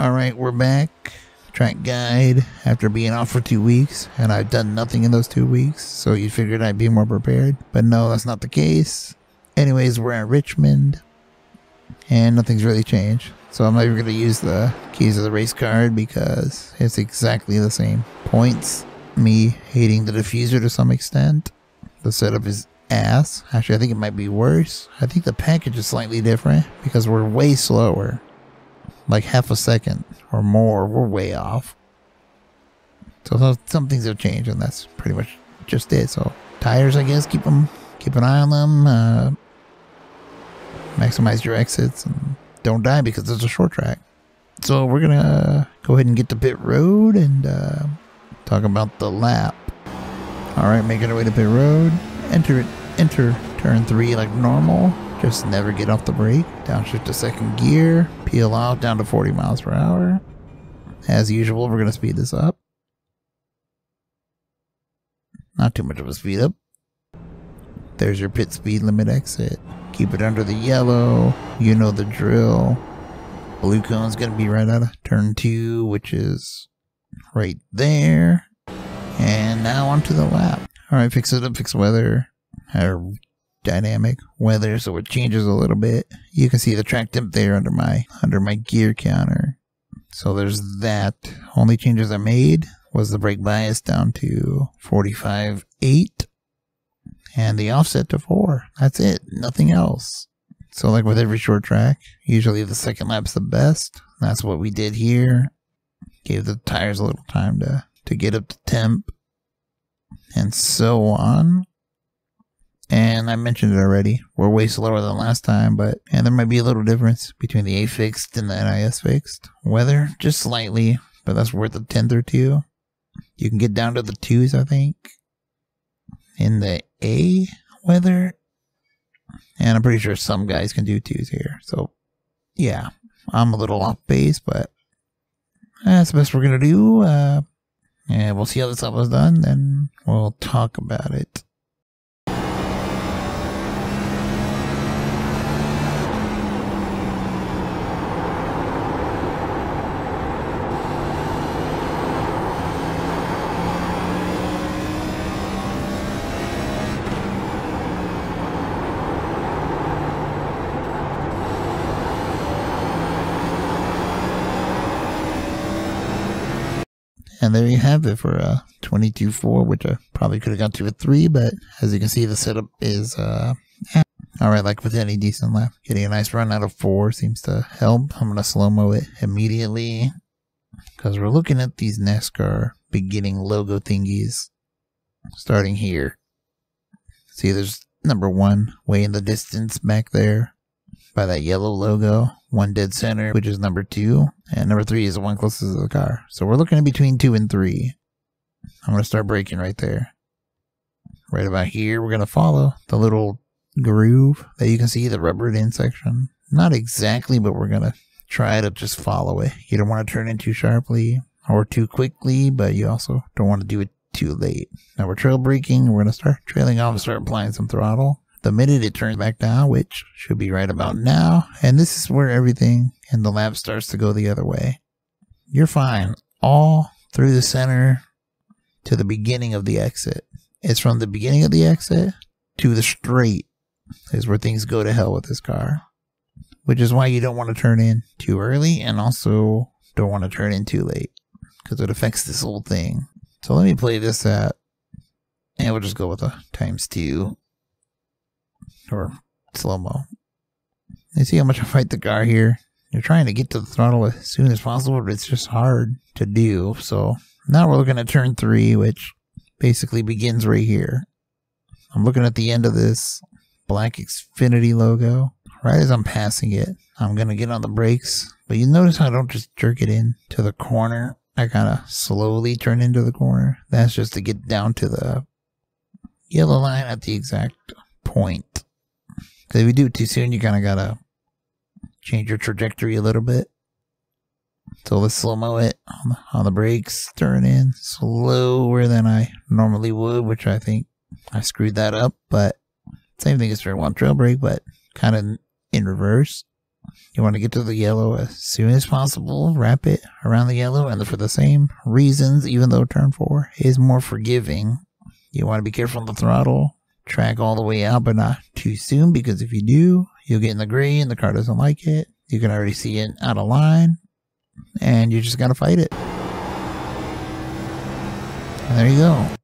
All right, we're back. Track guide after being off for two weeks, and I've done nothing in those two weeks, so you figured I'd be more prepared. But no, that's not the case. Anyways, we're at Richmond, and nothing's really changed. So I'm not even going to use the keys of the race card because it's exactly the same points. Me hating the diffuser to some extent. The setup is ass. Actually, I think it might be worse. I think the package is slightly different because we're way slower like half a second or more, we're way off. So some things have changed, and that's pretty much just it. So tires, I guess, keep them, keep an eye on them. Uh, maximize your exits, and don't die because it's a short track. So we're gonna go ahead and get to pit road and uh, talk about the lap. All right, making our way to pit road. Enter it. Enter turn three like normal. Just never get off the brake. Downshift to second gear. Peel out down to 40 miles per hour. As usual, we're going to speed this up. Not too much of a speed up. There's your pit speed limit exit. Keep it under the yellow. You know the drill. Blue cone's going to be right out of turn two, which is right there. And now onto the lap. All right, fix it up, fix the weather dynamic weather, so it changes a little bit. You can see the track temp there under my under my gear counter. So there's that. Only changes I made was the brake bias down to 45.8 and the offset to 4. That's it. Nothing else. So like with every short track, usually the second lap's the best. That's what we did here. Gave the tires a little time to, to get up to temp and so on. And I mentioned it already. We're way slower than last time, but and there might be a little difference between the A fixed and the NIS fixed. Weather, just slightly, but that's worth a tenth or two. You can get down to the twos, I think. In the A weather. And I'm pretty sure some guys can do twos here. So yeah. I'm a little off base, but that's the best we're gonna do. Uh and we'll see how this was done, then we'll talk about it. And there you have it for a 22.4, which I probably could have got to a 3, but as you can see, the setup is, uh, yeah. alright, like with any decent lap. Getting a nice run out of 4 seems to help. I'm going to slow-mo it immediately, because we're looking at these NASCAR beginning logo thingies, starting here. See, there's number 1 way in the distance back there by that yellow logo. One dead center, which is number two. And number three is the one closest to the car. So we're looking in between two and three. I'm going to start braking right there. Right about here, we're going to follow the little groove that you can see, the rubbered in section. Not exactly, but we're going to try to just follow it. You don't want to turn in too sharply or too quickly, but you also don't want to do it too late. Now we're trail braking. We're going to start trailing off and start applying some throttle the minute it turns back down, which should be right about now. And this is where everything in the lap starts to go the other way. You're fine all through the center to the beginning of the exit. It's from the beginning of the exit to the straight is where things go to hell with this car. Which is why you don't want to turn in too early and also don't want to turn in too late because it affects this whole thing. So let me play this at, and we'll just go with a times two or slow mo. You see how much I fight the car here? You're trying to get to the throttle as soon as possible, but it's just hard to do. So now we're looking at turn three, which basically begins right here. I'm looking at the end of this black Xfinity logo. Right as I'm passing it, I'm going to get on the brakes. But you notice I don't just jerk it in to the corner. I kind of slowly turn into the corner. That's just to get down to the yellow line at the exact point. Because if you do it too soon, you kind of gotta change your trajectory a little bit. So let's slow mo it on the, on the brakes, turn in slower than I normally would, which I think I screwed that up. But same thing as turn one trail brake, but kind of in reverse. You want to get to the yellow as soon as possible, wrap it around the yellow, and for the same reasons, even though turn four is more forgiving, you want to be careful on the throttle, track all the way out, but not too soon, because if you do, you'll get in the gray and the car doesn't like it. You can already see it out of line, and you just gotta fight it. And there you go.